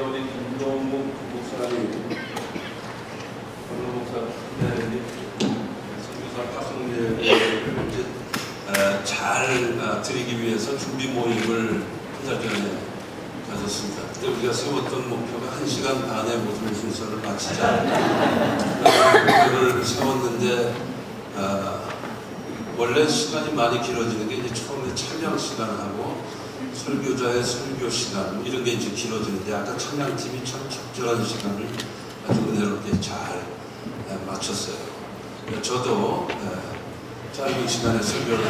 우리 김동국 목사님, 김동국 목사 네, 선교사 파송예를 잘 어, 드리기 위해서 준비 모임을 한 달 전에 가졌습니다. 그때 우리가 세웠던 목표가 한 시간 반의 모든 순서를 마치자. 그 목표를 세웠는데 어, 원래 시간이 많이 길어지는 게 이제 처음에 찬양 시간하고 설교자의 설교 시간 이런 게 이제 길어지는데 아까 찬양팀이 참 적절한 시간을 아주 은혜롭게 잘 에, 맞췄어요. 저도 에, 짧은 시간에 설교를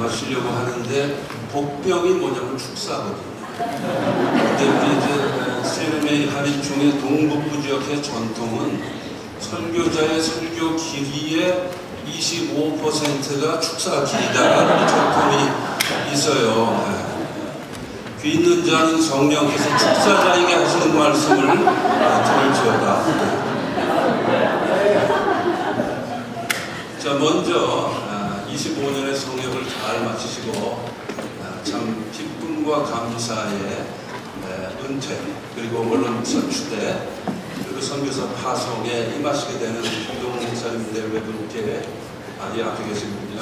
마치려고 하는데 복병이 뭐냐면 축사거든요. 근데 우리 이제 세르메이 할인 중에 동북부 지역의 전통은 설교자의 설교 길이의 25%가 축사가 길다라는 전통이 있어요. 네. 귀 있는 자는 성령께서 축사자에게 하시는 말씀을 들을지어다. 자, 먼저 25년의 성역을 잘 마치시고 아, 참 기쁨과 감사의 은퇴 그리고 원론 선추대 그리고 선교사 파송에 임하시게 되는 김동훈 목사님 네 분께 아, 예, 앞에 계시군요.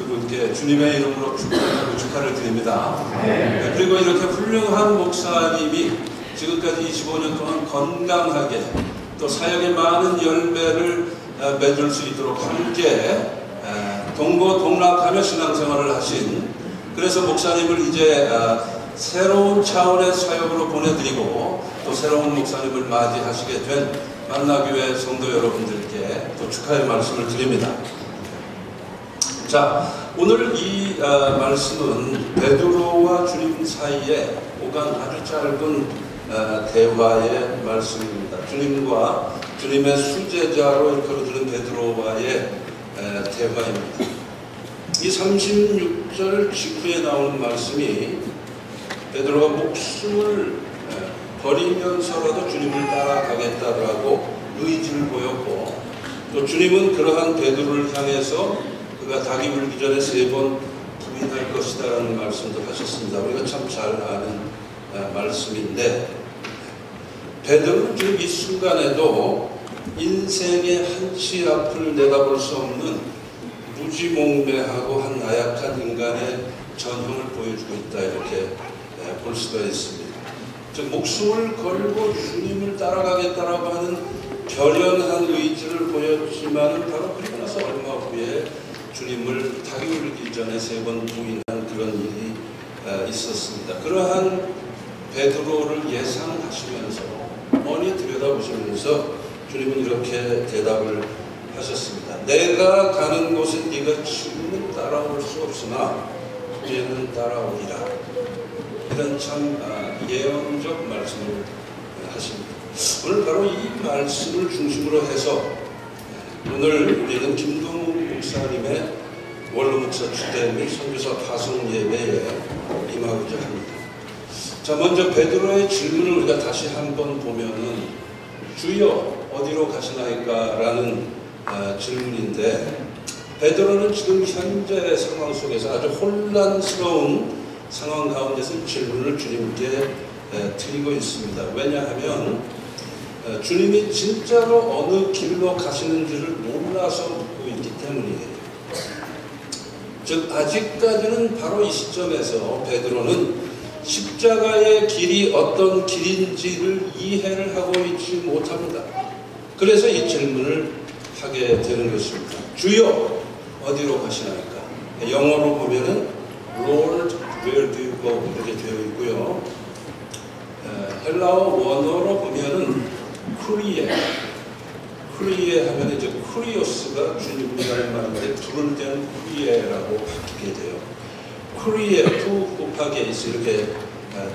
두 분께 주님의 이름으로 축하하고 축하를 드립니다. 네, 그리고 이렇게 훌륭한 목사님이 지금까지 25년 동안 건강하게 또 사역의 많은 열매를 어, 맺을 수 있도록 함께 동고 동락하며 신앙생활을 하신 그래서 목사님을 이제 어, 새로운 차원의 사역으로 보내드리고 또 새로운 목사님을 맞이하시게 된 만나교회 성도 여러분들께 또 축하의 말씀을 드립니다. 자, 오늘 이 어, 말씀은 베드로와 주님 사이에 오간 아주 짧은 어, 대화의 말씀입니다. 주님과 주님의 수제자로 이끌어주는 베드로와의 에, 대화입니다. 이 36절 직후에 나오는 말씀이 베드로가 목숨을 에, 버리면서라도 주님을 따라가겠다라고 의지를 보였고 또 주님은 그러한 베드로를 향해서 그가 닭이 물기 전에 세 번 부인할 것이다라는 말씀도 하셨습니다. 우리가 참 잘 아는 아, 말씀인데 베드로는 지금 이 순간에도 인생의 한치 앞을 내다볼 수 없는 무지몽매하고 한 나약한 인간의 전형을 보여주고 있다 이렇게 볼 수가 있습니다. 즉 목숨을 걸고 주님을 따라가겠다라고 하는 결연한 의지를 보였지만 바로 그리고 나서 얼마 후에 주님을 닭이 울기 전에 세 번 부인한 그런 일이 있었습니다. 그러한 베드로를 예상하시면서 어머니 들여다보시면서 주님은 이렇게 대답을 하셨습니다. 내가 가는 곳에 네가 지금은 따라올 수 없으나 후에는 따라오리라. 이런 참 아, 예언적 말씀을 하십니다. 오늘 바로 이 말씀을 중심으로 해서 오늘 우리는 김동욱 목사님의 원로목사 주대 및 선교사 파송 예배에 임하고자 합니다. 자, 먼저 베드로의 질문을 우리가 다시 한번 보면은 주여 어디로 가시나이까? 라는 어, 질문인데 베드로는 지금 현재 상황 속에서 아주 혼란스러운 상황 가운데서 질문을 주님께 에, 드리고 있습니다. 왜냐하면 에, 주님이 진짜로 어느 길로 가시는지를 몰라서 때문이에요. 즉 아직까지는 바로 이 시점에서 베드로는 십자가의 길이 어떤 길인지를 이해를 하고 있지 못합니다. 그래서 이 질문을 하게 되는 것입니다. 주여 어디로 가시나이까? 영어로 보면은 Lord, where do you go? 이렇게 되어 있고요. 헬라어 원어로 보면은 Κύριε Κύριε 하면 이제 Κύριος가 주님이라는 부를 때는 Κύριε라고 바뀌게 돼요. Κύριε ποῦ ὑπάγεις 이렇게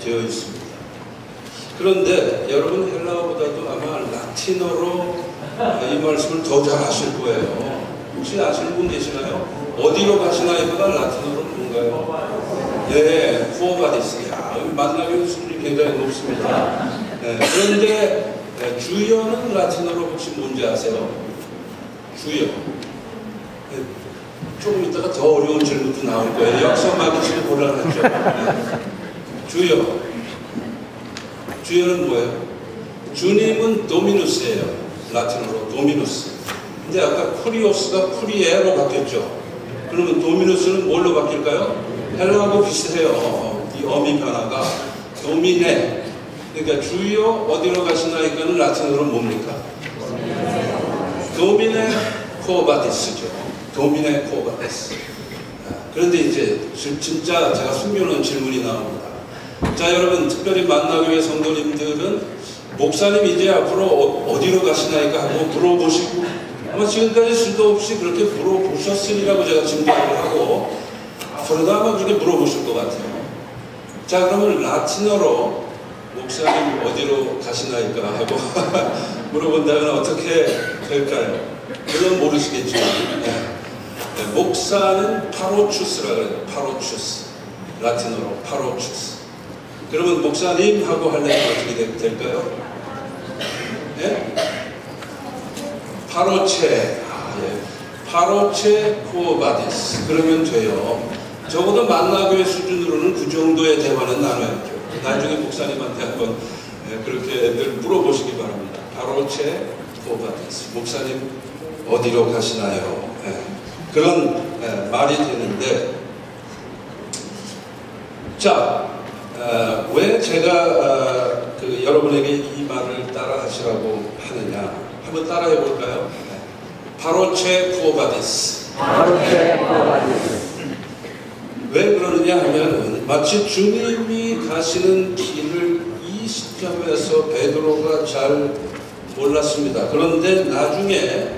되어 있습니다. 그런데 여러분 헬라어보다도 아마 라틴어로 이 말씀을 더 잘하실 거예요. 혹시 아시는 분 계시나요? 어디로 가시나요보다 라틴어로 뭔가요? 네, 후어바디스. 야, 만나면 수준이 굉장히 높습니다. 네, 그런데 네, 주여는 라틴어로 혹시 뭔지 아세요? 주여. 네, 조금 있다가 더 어려운 질문도 나올 거예요. 역사 막으시면 곤란하죠. 네. 주여. 주여는 뭐예요? 주님은 Dominus예요. 라틴어로 Dominus. 근데 아까 Κύριος가 Κύριε로 바뀌었죠. 그러면 Dominus는 뭘로 바뀔까요? 헬라하고 비슷해요. 이 어미 변화가 Domine. 그러니까 주여 어디로 가시나이까는 라틴어로 뭡니까? Domine quo vadis죠. Domine quo vadis. 그런데 이제 진짜 제가 숨겨놓은 질문이 나옵니다. 자 여러분 특별히 만나교회 성도님들은 목사님 이제 앞으로 어, 디로 가시나이까 하고 물어보시고 아마 지금까지 수도 없이 그렇게 물어보셨으리라고 제가 증명을 하고 앞으로도 아마 그렇게 물어보실 것 같아요. 자 그러면 라틴어로 목사님 어디로 가시나이까 하고 물어본다면 어떻게 될까요? 물론 모르시겠지만 네. 네, 목사는 parochus라 그래요. parochus 라틴어로 parochus 그러면 목사님 하고 하려면 어떻게 될까요? 예? paroche 아, 예. paroche quo vadis 그러면 돼요. 적어도 만나교회 수준으로는 그 정도의 대화는 나눠야죠. 나중에 목사님한테 한번 예, 그렇게 늘 물어보시기 바랍니다. paroche quo vadis 목사님 어디로 가시나요? 예. 그런 예, 말이 되는데 자 어, 왜 제가 어, 그 여러분에게 이 말을 따라 하시라고 하느냐 한번 따라해 볼까요? 네. paroche quo vadis paroche quo vadis 왜 그러느냐 하면 마치 주님이 가시는 길을 이 시점에서 베드로가 잘 몰랐습니다. 그런데 나중에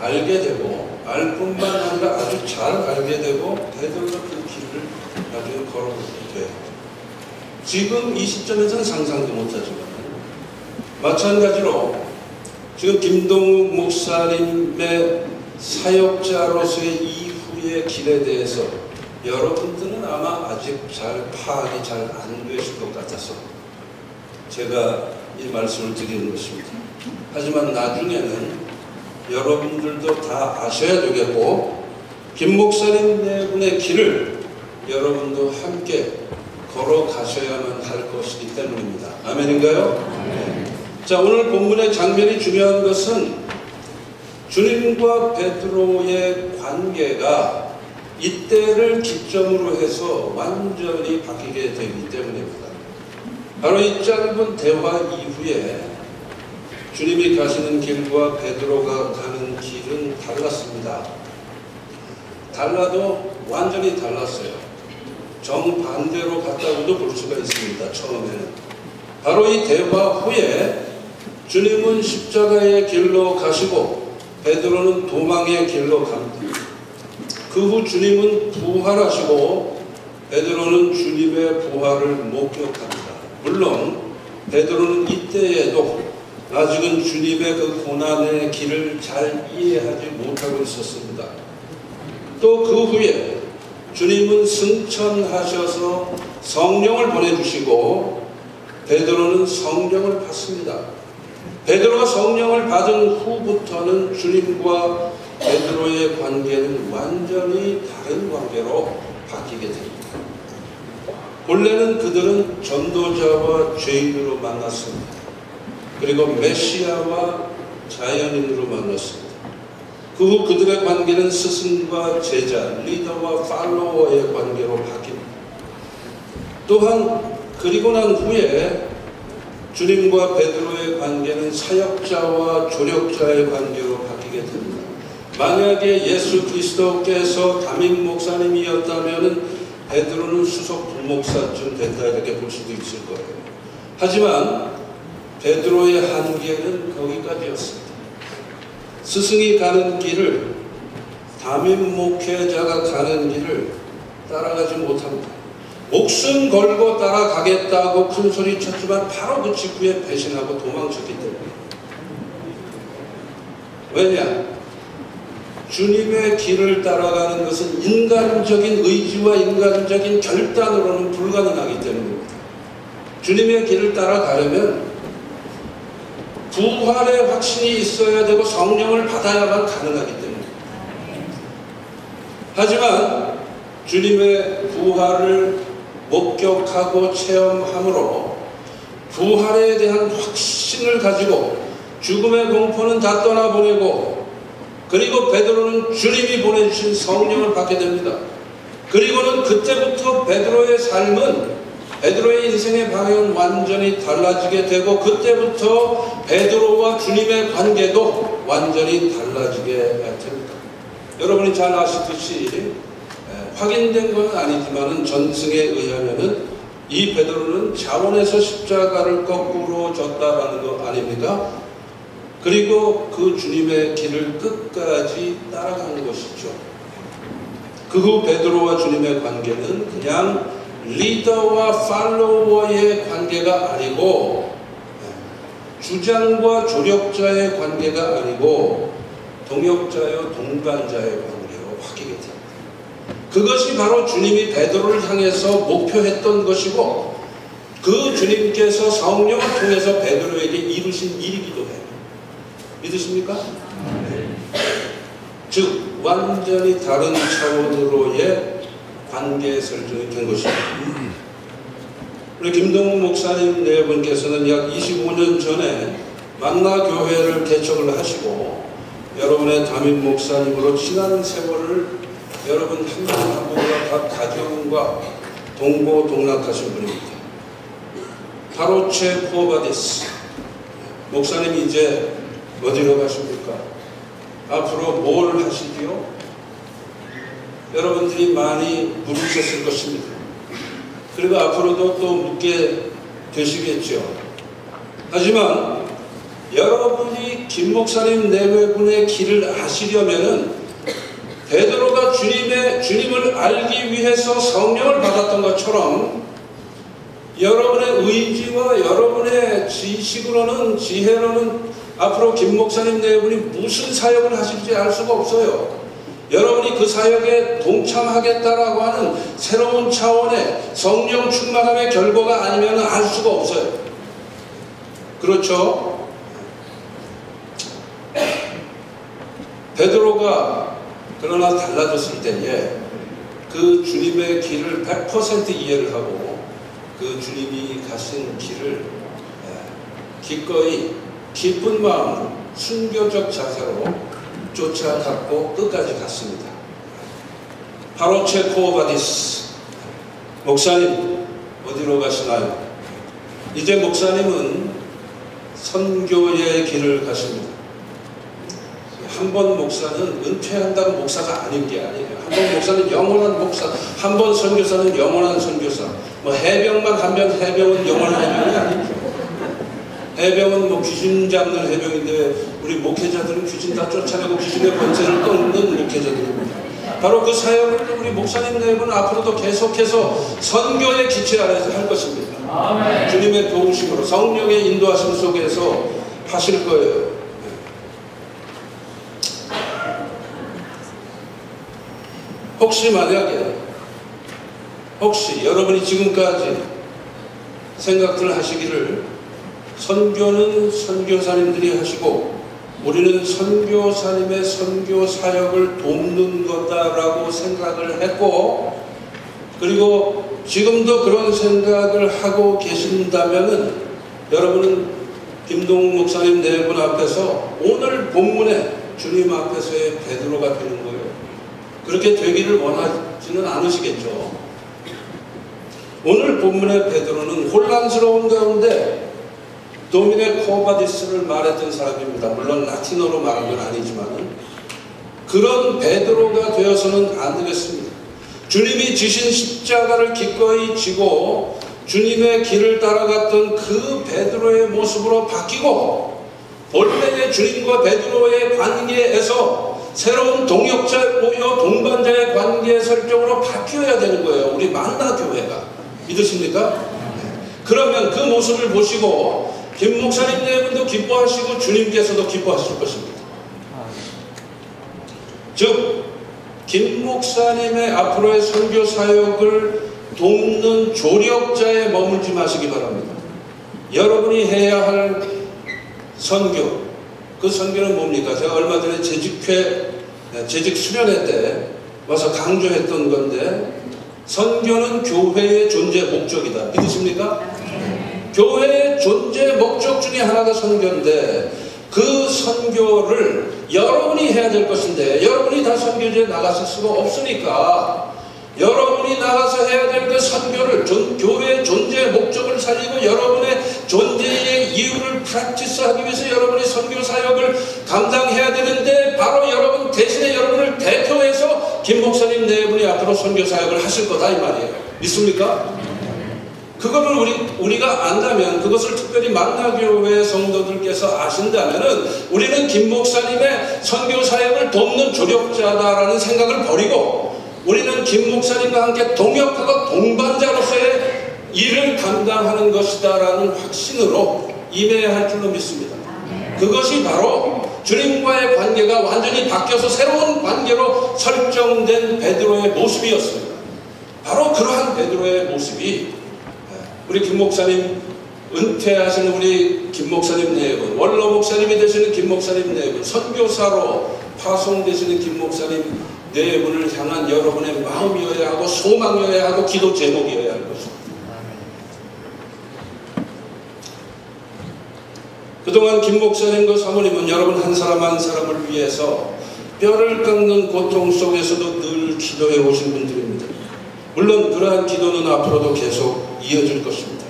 알게 되고 알 뿐만 아니라 아주 잘 알게 되고 베드로가 그 길을 나중에 걸어보게 돼요. 지금 이 시점에서는 상상도 못하지만 마찬가지로 지금 김동욱 목사님의 사역자로서의 이후의 길에 대해서 여러분들은 아마 아직 잘 파악이 잘 안 되실 것 같아서 제가 이 말씀을 드리는 것입니다. 하지만 나중에는 여러분들도 다 아셔야 되겠고 김 목사님 네 분의 길을 여러분도 함께 걸어가셔야만 할 것이기 때문입니다. 아멘인가요? 네. 자 오늘 본문의 장면이 중요한 것은 주님과 베드로의 관계가 이때를 기점으로 해서 완전히 바뀌게 되기 때문입니다. 바로 이 짧은 대화 이후에 주님이 가시는 길과 베드로가 가는 길은 달랐습니다. 달라도 완전히 달랐어요. 정반대로 갔다고도 볼 수가 있습니다. 처음에는. 바로 이 대화 후에 주님은 십자가의 길로 가시고 베드로는 도망의 길로 갑니다. 그 후 주님은 부활하시고 베드로는 주님의 부활을 목격합니다. 물론 베드로는 이때에도 아직은 주님의 그 고난의 길을 잘 이해하지 못하고 있었습니다. 또 그 후에 주님은 승천하셔서 성령을 보내주시고 베드로는 성령을 받습니다. 베드로가 성령을 받은 후부터는 주님과 베드로의 관계는 완전히 다른 관계로 바뀌게 됩니다. 본래는 그들은 전도자와 죄인으로 만났습니다. 그리고 메시아와 자연인으로 만났습니다. 그 후 그들의 관계는 스승과 제자, 리더와 팔로워의 관계로 바뀝니다. 또한 그리고 난 후에 주님과 베드로의 관계는 사역자와 조력자의 관계로 바뀌게 됩니다. 만약에 예수 그리스도께서 담임 목사님이었다면 베드로는 수석 부목사쯤 된다 이렇게 볼 수도 있을 거예요. 하지만 베드로의 한계는 거기까지였습니다. 스승이 가는 길을 담임 목회자가 가는 길을 따라가지 못합니다. 목숨 걸고 따라가겠다고 큰 소리 쳤지만 바로 그 직후에 배신하고 도망쳤기 때문에 왜냐? 주님의 길을 따라가는 것은 인간적인 의지와 인간적인 결단으로는 불가능하기 때문입니다. 주님의 길을 따라가려면 부활의 확신이 있어야 되고 성령을 받아야만 가능하기 때문입니다. 하지만 주님의 부활을 목격하고 체험함으로 부활에 대한 확신을 가지고 죽음의 공포는 다 떠나보내고 그리고 베드로는 주님이 보내주신 성령을 받게 됩니다. 그리고는 그때부터 베드로의 삶은 베드로의 인생의 방향은 완전히 달라지게 되고 그때부터 베드로와 주님의 관계도 완전히 달라지게 됩니다. 여러분이 잘 아시듯이 에, 확인된 건 아니지만은 전승에 의하면은 이 베드로는 자원에서 십자가를 거꾸로 졌다라는 거 아닙니까? 그리고 그 주님의 길을 끝까지 따라가는 것이죠. 그 후 베드로와 주님의 관계는 그냥 리더와 팔로워의 관계가 아니고 주장과 조력자의 관계가 아니고 동역자요 동반자의 관계로 바뀌게 됩니다. 그것이 바로 주님이 베드로를 향해서 목표했던 것이고 그 주님께서 성령을 통해서 베드로에게 이루신 일이기도 해요. 믿으십니까? 즉 완전히 다른 차원으로의 관계 설정이 된 것입니다. 우리 김동욱 목사님 네 분께서는 약 25년 전에 만나교회를 개척을 하시고 여러분의 담임 목사님으로 지난 세월을 여러분 한 분 한 분과 각 가정과 동고 동락하신 분입니다. paroche quo vadis 목사님 이제 어디로 가십니까? 앞으로 뭘 하시지요? 여러분들이 많이 물으셨을 것입니다. 그리고 앞으로도 또 묻게 되시겠죠. 하지만 여러분이 김 목사님 내외분의 길을 아시려면은 베드로가 주님의 주님을 알기 위해서 성령을 받았던 것처럼 여러분의 의지와 여러분의 지식으로는 지혜로는 앞으로 김 목사님 내분이 무슨 사역을 하실지 알 수가 없어요. 여러분이 그 사역에 동참하겠다라고 하는 새로운 차원의 성령 충만함의 결과가 아니면 알 수가 없어요. 그렇죠? 베드로가 그러나 달라졌을 때에 그 주님의 길을 100% 이해를 하고 그 주님이 가신 길을 기꺼이 기쁜 마음으로 순교적 자세로 쫓아갔고 끝까지 갔습니다. 바로 체코바디스 목사님 어디로 가시나요? 이제 목사님은 선교의 길을 가십니다. 한 번 목사는 은퇴한다는 목사가 아닌 게 아니에요. 한 번 목사는 영원한 목사, 한 번 선교사는 영원한 선교사. 뭐 해병만 하면 해병은 영원한 해병이 아니죠. 해병은 뭐 귀신 잡는 해병인데 우리 목회자들은 귀신 다 쫓아내고 귀신의 권세를 끊는 목회자들입니다. 바로 그 사역을 우리 목사님 네분 앞으로도 계속해서 선교의 기체 아래서 할 것입니다. 아멘. 주님의 도우심으로 성령의 인도하심 속에서 하실 거예요. 혹시 만약에 혹시 여러분이 지금까지 생각들 하시기를 선교는 선교사님들이 하시고 우리는 선교사님의 선교 사역을 돕는 거다라고 생각을 했고 그리고 지금도 그런 생각을 하고 계신다면은 여러분은 김동욱 목사님 네 분 앞에서 오늘 본문에 주님 앞에서의 베드로가 되는 거예요. 그렇게 되기를 원하지는 않으시겠죠. 오늘 본문의 베드로는 혼란스러운 가운데 도미네 코바디스를 말했던 사람입니다. 물론 라틴어로 말한 건 아니지만 그런 베드로가 되어서는 안 되겠습니다. 주님이 지신 십자가를 기꺼이 지고 주님의 길을 따라갔던 그 베드로의 모습으로 바뀌고 본래의 주님과 베드로의 관계에서 새로운 동역자요 동반자의 관계 설정으로 바뀌어야 되는 거예요. 우리 만나 교회가 믿으십니까? 그러면 그 모습을 보시고 김 목사님 네 분도 기뻐하시고 주님께서도 기뻐하실 것입니다. 즉, 김 목사님의 앞으로의 선교 사역을 돕는 조력자에 머물지 마시기 바랍니다. 여러분이 해야 할 선교, 그 선교는 뭡니까? 제가 얼마 전에 재직회, 재직 수련회 때 와서 강조했던 건데, 선교는 교회의 존재 목적이다. 믿으십니까? 중에 하나가 선교인데 그 선교를 여러분이 해야 될 것인데 여러분이 다 선교지에 나갔을 수가 없으니까 여러분이 나가서 해야 될 그 선교를 존, 교회의 존재 목적을 살리고 여러분의 존재의 이유를 practice하기 위해서 여러분이 선교 사역을 감당해야 되는데 바로 여러분 대신에 여러분을 대표해서 김 목사님 네 분이 앞으로 선교 사역을 하실 거다 이 말이에요. 믿습니까? 그거를 우리, 우리가 안다면 그것을 특별히 만나교회 성도들께서 아신다면은 우리는 김 목사님의 선교 사역을 돕는 조력자다라는 생각을 버리고 우리는 김 목사님과 함께 동역하고 동반자로서의 일을 감당하는 것이다라는 확신으로 임해야 할 줄로 믿습니다. 그것이 바로 주님과의 관계가 완전히 바뀌어서 새로운 관계로 설정된 베드로의 모습이었습니다. 바로 그러한 베드로의 모습이 우리 김 목사님 은퇴하신 우리 김 목사님 네 분, 원로 목사님이 되시는 김 목사님 네 분, 선교사로 파송되시는 김 목사님 네 분을 향한 여러분의 마음이어야 하고 소망이어야 하고 기도 제목이어야 할 것입니다. 그동안 김 목사님과 사모님은 여러분 한 사람 한 사람을 위해서 뼈를 깎는 고통 속에서도 늘 기도해 오신 분들입니다. 물론 그러한 기도는 앞으로도 계속 이어질 것입니다.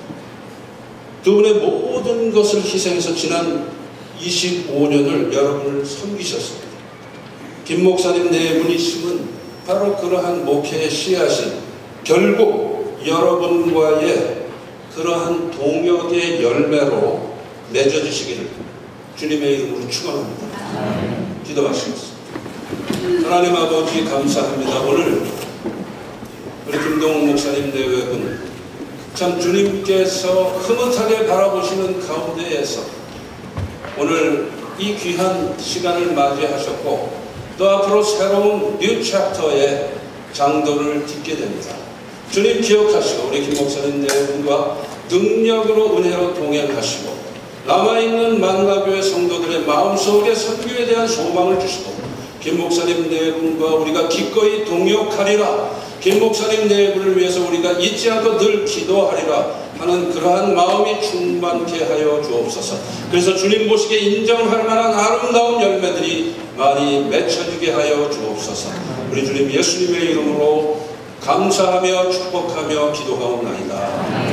두 분의 모든 것을 희생해서 지난 25년을 여러분을 섬기셨습니다. 김 목사님 네 분이 심은 바로 그러한 목회의 씨앗이 결국 여러분과의 그러한 동역의 열매로 맺어지시기를 주님의 이름으로 축원합니다. 기도하시겠습니다. 하나님 아버지 감사합니다. 오늘 우리 김동훈 목사님 대회분 참 주님께서 흐뭇하게 바라보시는 가운데에서 오늘 이 귀한 시간을 맞이하셨고 또 앞으로 새로운 new chapter의 장도를 딛게 됩니다. 주님 기억하시고 우리 김 목사님 대분과 능력으로 은혜로 동행하시고 남아있는 만나교회 성도들의 마음속에 선교에 대한 소망을 주시고 김 목사님 네 분과 우리가 기꺼이 동역하리라. 김 목사님 네 분을 위해서 우리가 잊지 않고 늘 기도하리라 하는 그러한 마음이 충만케 하여 주옵소서. 그래서 주님 보시기에 인정할 만한 아름다운 열매들이 많이 맺혀지게 하여 주옵소서. 우리 주님 예수님의 이름으로 감사하며 축복하며 기도하옵나이다